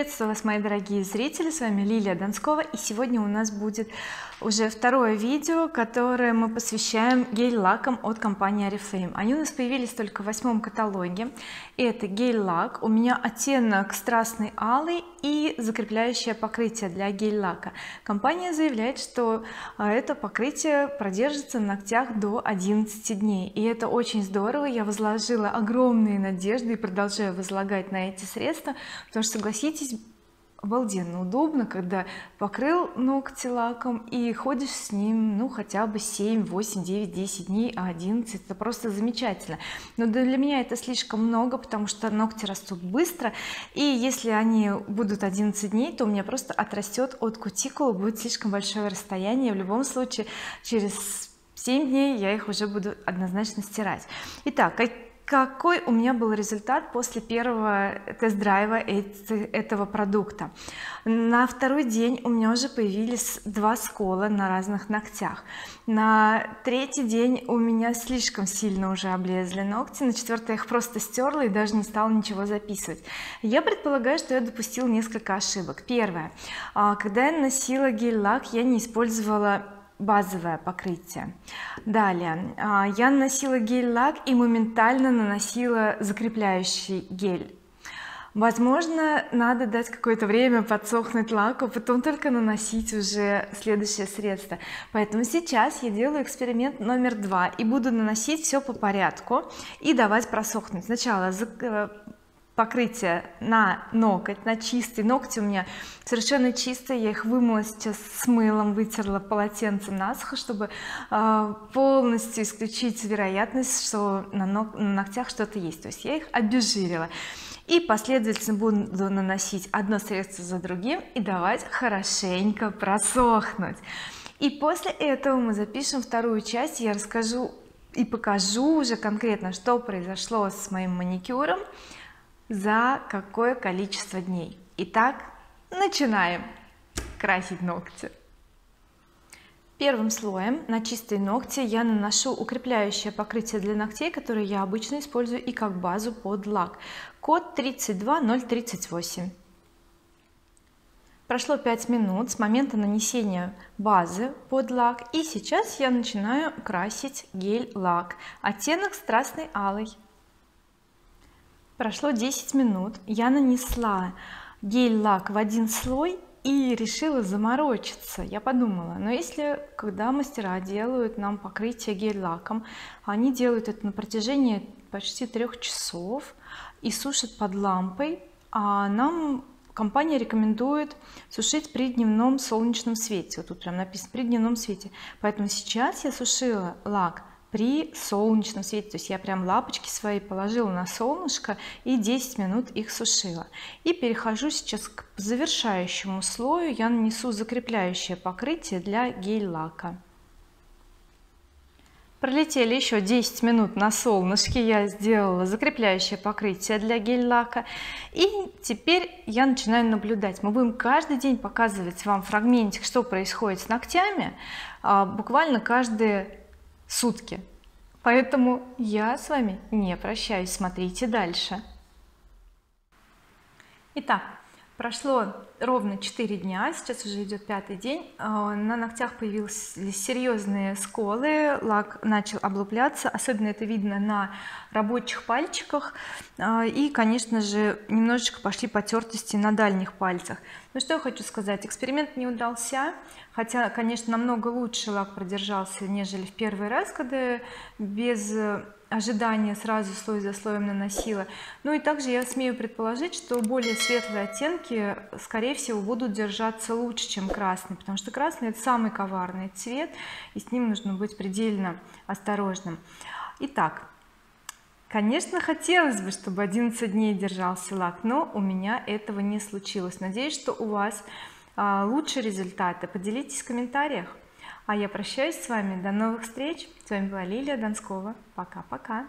приветствую вас мои дорогие зрители. С вами Лилия Донскова и сегодня у нас будет уже второе видео которое мы посвящаем гель-лакам от компании oriflame они у нас появились только в восьмом каталоге. Это гель-лак. У меня оттенок страстный алый и закрепляющее покрытие для гель-лака. Компания заявляет что а, это покрытие продержится на ногтях до 11 дней. И это очень здорово. Я возложила огромные надежды и продолжаю возлагать на эти средства. Потому что согласитесь обалденно удобно когда покрыл ногти лаком и ходишь с ним ну хотя бы 7 8 9 10 дней а 11 это просто замечательно. Но для меня это слишком много потому что ногти растут быстро. И если они будут 11 дней то у меня просто отрастет от кутикулы будет слишком большое расстояние. В любом случае через 7 дней я их уже буду однозначно стирать. Итак какой у меня был результат после первого тест-драйва этого продукта? На второй день у меня уже появились два скола на разных ногтях. На третий день у меня слишком сильно уже облезли ногти на четвертый их просто стерла и даже не стала ничего записывать. Я предполагаю что я допустила несколько ошибок. Первое. А, когда я носила гель-лак я не использовала базовое покрытие. Далее. А, я наносила гель-лак и моментально наносила закрепляющий гель. Возможно надо дать какое-то время подсохнуть лаку потом только наносить уже следующее средство. Поэтому сейчас я делаю эксперимент номер два и буду наносить все по порядку и давать просохнуть. Сначала э, покрытие на ноготь на чистый ногти у меня совершенно чистые. Я их вымыла сейчас с мылом вытерла полотенцем насухо чтобы э, полностью исключить вероятность что на, ног, на ногтях что-то есть. То есть я их обезжирила. И последовательно буду наносить одно средство за другим и давать хорошенько просохнуть. И после этого мы запишем вторую часть. Я расскажу и покажу уже конкретно что произошло с моим маникюром за какое количество дней. Итак начинаем красить ногти. Первым слоем на чистые ногти я наношу укрепляющее покрытие для ногтей которое я обычно использую и как базу под лак. Код 32038 прошло 5 минут с момента нанесения базы под лак и сейчас я начинаю красить гель лак оттенок страстный алый прошло 10 минут я нанесла гель-лак в один слой и решила заморочиться. Я подумала но если когда мастера делают нам покрытие гель-лаком они делают это на протяжении почти трех часов и сушат под лампой а нам компания рекомендует сушить при дневном солнечном свете вот тут прям написано при дневном свете поэтому сейчас я сушила лак при солнечном свете. То есть я прям лапочки свои положила на солнышко и 10 минут их сушила. И перехожу сейчас к завершающему слою. Я нанесу закрепляющее покрытие для гель-лака. Пролетели еще 10 минут на солнышке. Я сделала закрепляющее покрытие для гель-лака. И теперь я начинаю наблюдать. Мы будем каждый день показывать вам фрагментик что происходит с ногтями а, буквально каждые сутки. Поэтому я с вами не прощаюсь. Смотрите дальше. Итак прошло ровно 4 дня сейчас уже идет пятый день а, на ногтях появились серьезные сколы лак начал облупляться особенно это видно на рабочих пальчиках а, и конечно же немножечко пошли потертости на дальних пальцах. Ну что я хочу сказать эксперимент не удался хотя конечно намного лучше лак продержался нежели в первый раз когда без ожидания сразу слой за слоем наносила. Ну и также я смею предположить что более светлые оттенки скорее всего будут держаться лучше чем красный потому что красный это самый коварный цвет и с ним нужно быть предельно осторожным. Итак конечно хотелось бы чтобы 11 дней держался лак но у меня этого не случилось. Надеюсь что у вас а, лучшие результаты. Поделитесь в комментариях. А я прощаюсь с вами. До новых встреч. С вами была Лилия Донскова пока-пока